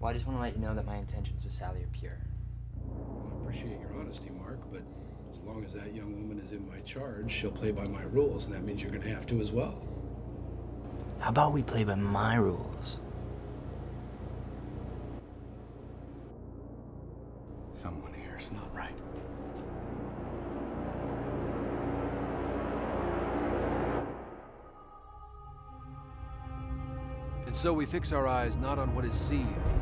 Well, I just want to let you know that my intentions with Sally are pure. I appreciate your honesty, Mark, but as long as that young woman is in my charge, she'll play by my rules, and that means you're going to have to as well. How about we play by my rules? Someone here is not right. And so we fix our eyes not on what is seen, but what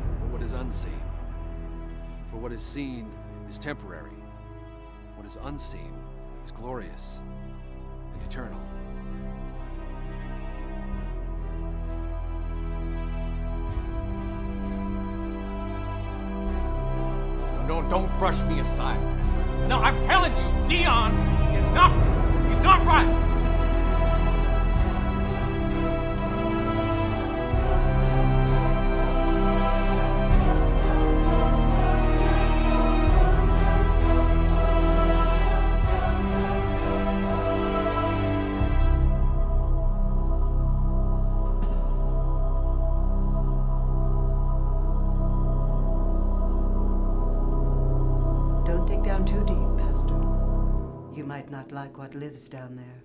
is unseen. For what is seen is temporary, what is unseen is glorious and eternal. No, don't brush me aside. No, I'm telling you, Dion is not. Too deep, Pastor. You might not like what lives down there.